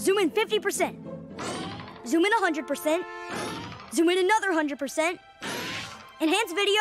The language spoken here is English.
Zoom in 50%. Zoom in 100%. Zoom in another 100%. Enhance video